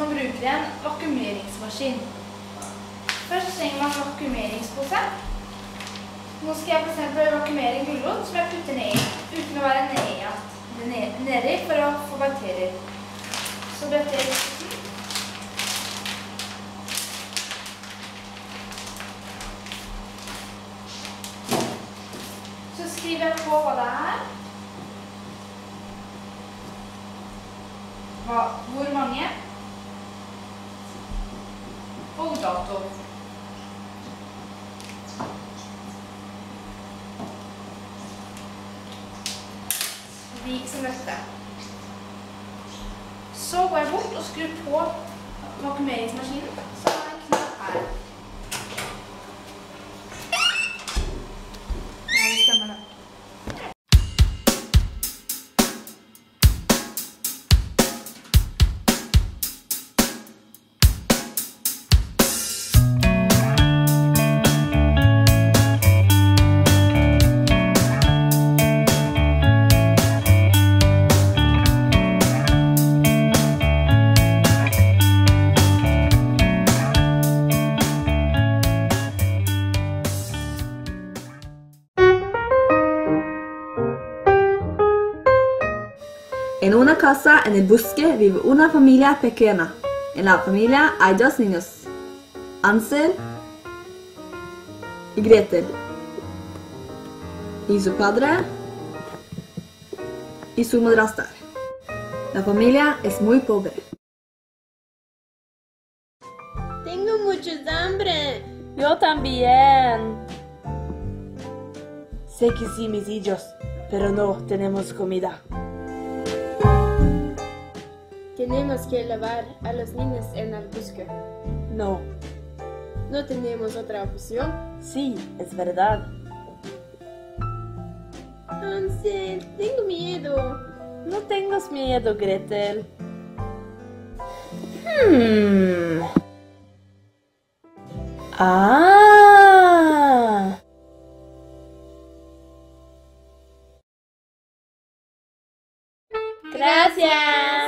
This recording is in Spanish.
man bruker en vakuumeringsmaskin. Først trenger man en vakuumeringspose. Nå skal jeg f.eks. vakuumere en gulrot som jeg putter ned i, uten å være nedi ned, ned for å få bakterier. Så bretter jeg posen. Så skriver jeg på hva det er. Hva, hvor mange? Og dato. Lik som dette. Så går jeg bort og skrur på vakumeringsmaskinen. Så har jeg en knapp her. Casa en el bosque vive una familia pequeña. En la familia hay dos niños, Ansel y Gretel. Y su padre y su madrastra. La familia es muy pobre. Tengo mucho hambre. Yo también. Sé que sí, mis hijos, pero no tenemos comida. Tenemos que elevar a los niños en el busque. No. ¿No tenemos otra opción? Sí, es verdad. Hansel, tengo miedo. No tengas miedo, Gretel. Hmm. Ah. Gracias.